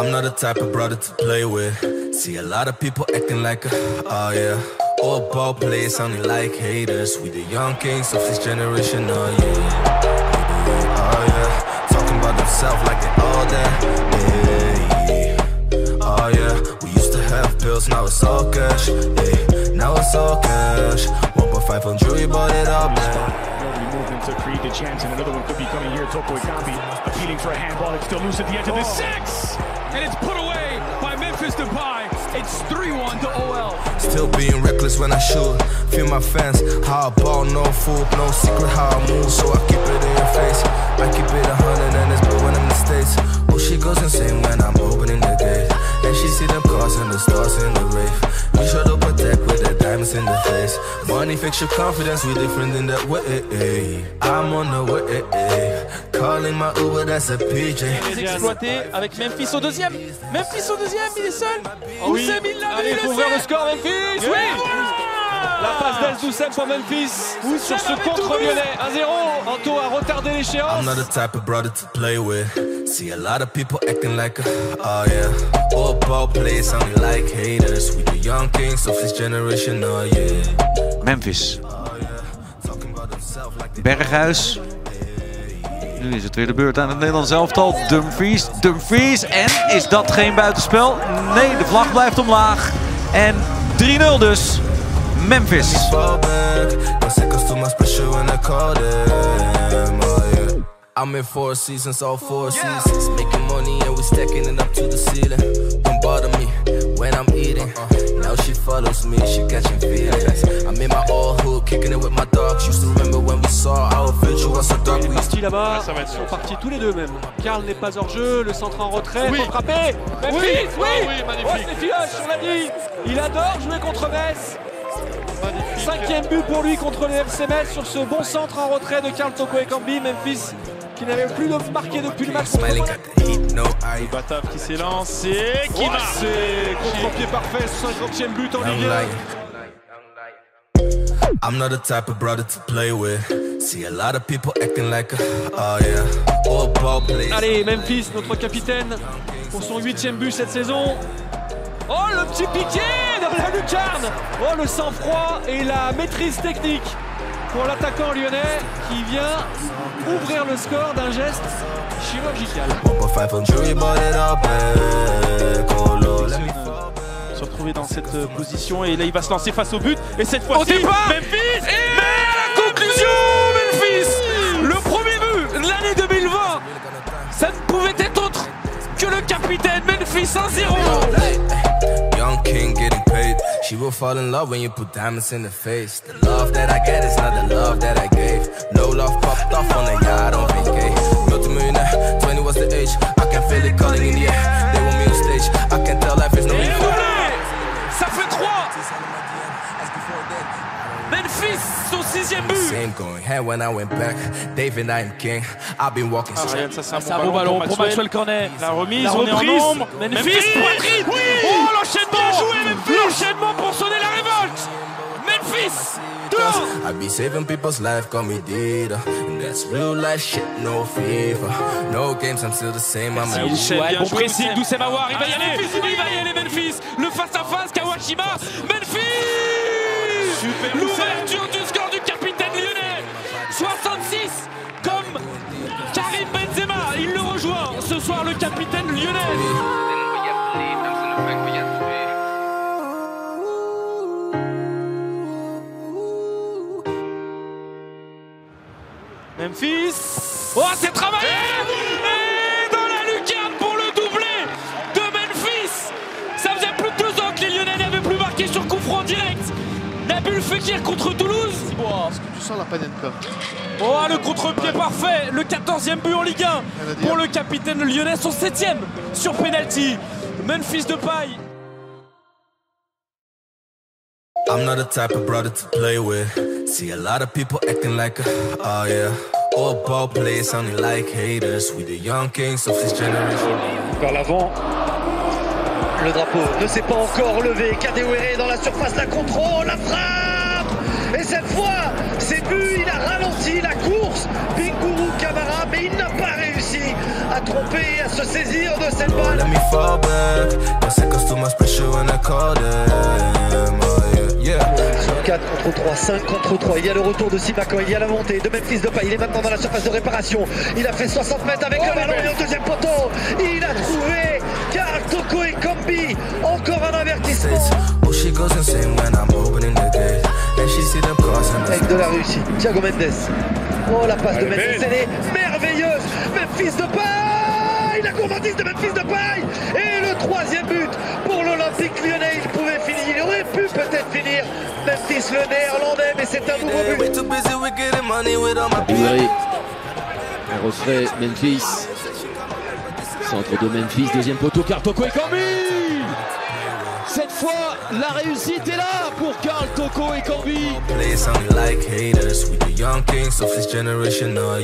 I'm not the type of brother to play with. See a lot of people acting like, a, oh yeah. All ball players sounding like haters. We the young kings of this generation, oh yeah. Oh yeah. Talking about themselves like they all there. Yeah. Oh yeah. We used to have pills, now it's all cash. Yeah. Now it's all cash. 1.5 on jewelry, bought it all, man. Lovely movement to create the chance, and another one could be coming here. Topo Ekambi appealing for a handball. It's still loose at the edge of the oh. six, and it's put away by Memphis Depay. It's 3-1 to OL. Still being reckless when I should. Feel my fans, how I ball, no fool, no secret how I move, so I keep it in your face. I keep it a hundred and it's blue when I'm in the States. Oh, she goes insane when I'm opening the gate. And she see them cars and the stars in the rave. We should to protect with the diamonds in the face. Money fix your confidence, we different in that way. I'm on the way. Calling my Uber, that's a PJ. exploité avec Memphis au deuxième. Memphis au deuxième, il est seul. Oh oui. Oussem, il l'a Allez, vu, faut ouvrir le score, Memphis. Oui. La passe d'El Doucem pour Memphis. Sur ce contre lyonnais. 1-0. Anto a retardé l'échéance. I'm not the type of brother to play with. See a lot of people acting like, a, oh yeah. All ball players sounding like haters. We the young kings of this generation, oh yeah. Memphis. Berghuis. Nu is het weer de beurt aan het Nederlands elftal. Dumfries, Dumfries. En is dat geen buitenspel? Nee, de vlag blijft omlaag. En 3-0 dus. Memphis. I'm in four seasons, all four seasons. Making money and we stacking it up to the ceiling. Don't bother me when I'm eating. Now she follows me, she catching feelings. I'm in my old hood, kicking it with my dogs. Used to remember when we saw our future was so dark. We Parti là-bas, ça va être ils sont partis tous les deux même. Karl n'est pas hors jeu, le centre en retrait, Oui. faut frapper. Memphis, Oui. oui, Ah oui, magnifique. Oh, c'est on l'a dit. Il adore jouer contre Metz. Cinquième but pour lui contre le FC Metz sur ce bon centre en retrait de Karl Toko Ekambi. Memphis qui n'avait plus de marqué depuis le match contre smiling, Monaco. got the heat, no eye. Batav qui s'élance et qui marque. c'est contre-pied parfait, 50e but en I'm Ligue 1. lying. I'm not the type of brother to play with. See a lot of people acting like, a, oh yeah. Allez, Memphis, notre capitaine, pour son huitième but cette saison. Oh, le petit piqué dans la lucarne Oh, le sang-froid et la maîtrise technique pour l'attaquant lyonnais qui vient ouvrir le score d'un geste chirurgical. 1.5 on jewelry, bought it all back. Lord, let me fall back. Se retrouver dans cette euh, position et là il va se lancer face au but et cette fois-ci départ Memphis Et à la conclusion, Memphis Le premier but de l'année 2020 Ça ne pouvait être que le capitaine Memphis 1-0 Young king getting paid. She will fall in love when you put diamonds in the face. The love that I get is not the love that I gave. No love popped off on a yacht on vacay. Multimillionaire, 20 was the age. I can feel it calling in the air. Going hand when I went back. David, I am king. I've been walking Ah, straight. Ça c'est un un beau ballon pour Maxwell Cornet. La remise, La on est en reprise. nombre. Memphis, poitrine. Oui Oh l'enchaînement L'enchaînement pour sonner la révolte Memphis 2 I be saving people's life, call me Dita. And that's real life shit, no fever. No games, I'm still the same. I'm at Ouais, bon pressing il va y Ah, aller, Memphis, il va y aller Memphis, le face à face Kawashima, Memphis L'ouverture du score 66 comme Karim Benzema, il le rejoint ce soir le capitaine lyonnais. Memphis. Oh c'est travaillé. Et dans la lucarne pour le doublé de Memphis. Ça faisait plus de deux ans que les Lyonnais n'avaient plus marqué sur coup franc direct. Nabil Fekir contre Toulouse La panenka Oh le contre-pied parfait Le 14e but en Ligue 1 Rien à dire. pour le capitaine lyonnais, son 7 sur penalty Memphis de paille I'm not the type of brother to play with. See a lot of people acting like, a, oh yeah. All ball players sounding like haters. We the young kings of this generation. Encore l'avant. Le drapeau ne s'est pas encore levé. Kadewere dans la surface, la contrôle, la frappe Et cette fois, c'est but, il a ralenti la course. Pinguru Camara, mais il n'a pas réussi à tromper et à se saisir de cette balle. Let me fall back. Don't take us too much pressure when I call them. Oh, yeah. yeah. Sur 4 contre 3, 5 contre 3. Il y a le retour de Simakan, il y a la montée de Memphis Depay. Il est maintenant dans la surface de réparation. Il a fait 60 mètres avec le ballon et au deuxième poteau. Il a trouvé Karl Toko et Kombi. Encore un avertissement. De la réussite. Thiago Mendes. Oh, la passe de Memphis, elle est merveilleuse. Memphis Depay La gourmandise de Memphis Depay Et le troisième but pour l'Olympique lyonnais. Il pouvait finir, il aurait pu peut-être finir. Memphis le néerlandais, mais c'est un nouveau but. Un retrait Memphis. Centre de Memphis, deuxième poteau, Kartoko et Cambi Cette fois, la réussite est là pour Karl Toko et Cambi. Play sound like haters. We the young kings of this generation, oh.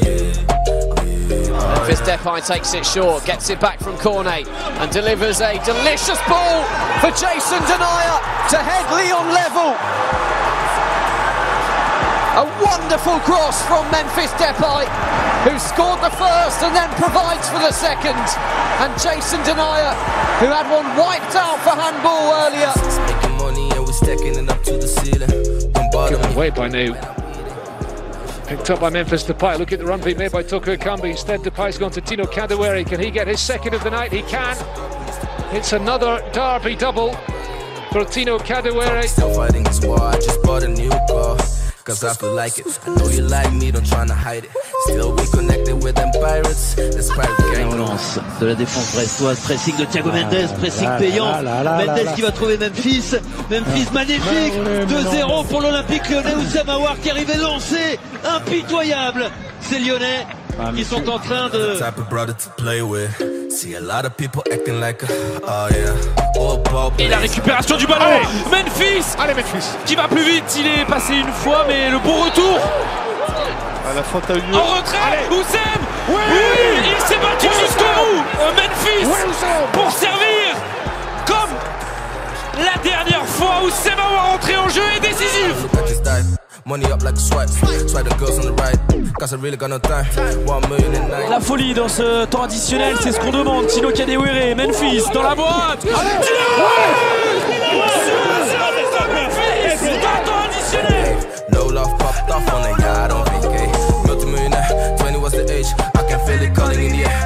Memphis Depay takes it short, gets it back from Cornet and delivers a delicious ball for Jason Denier to head Leon level. A wonderful cross from Memphis Depay, who scored the first and then provides for the second. And Jason Denier, who had one wiped out for handball earlier. Making money and we stacking it up to the ceiling. Bombarding me. away by now. Picked up by Memphis Depay. Look at the run being made by Tucker Kambi. Instead, Depay's gone to Tino Kadewere. Can he get his second of the night? He can. It's another Derby double for Tino Kadewere. Cause I feel like it. I know you like me, don't tryna hide it. Still we connected with them pirates. That's private La gang. relance de la défense brestoise, pressing de Thiago Mendes, pressing payant. Mendes qui va trouver Memphis. Memphis magnifique. 2-0 pour l'Olympique lyonnais. Oussama Aouar qui arrivait lancé. Impitoyable. Ces Lyonnais qui sont en train de Type of brother to play with. See a lot of people acting like a, oh yeah, all ball Et la récupération du ballon. Memphis. Allez, Memphis. Qui va plus vite. Il est passé une fois, mais le bon retour. À la faute à eu lieu. En retrait. Oussem. Oui. Il s'est battu jusqu'au bout. La folie dans ce temps additionnel, c'est ce qu'on demande. Tino Kadewere, Memphis dans la boîte. Tino Memphis dans le temps additionnel. No love popped off on a yacht on. Multimillionaire, 20 was the age. I can feel it calling in the air.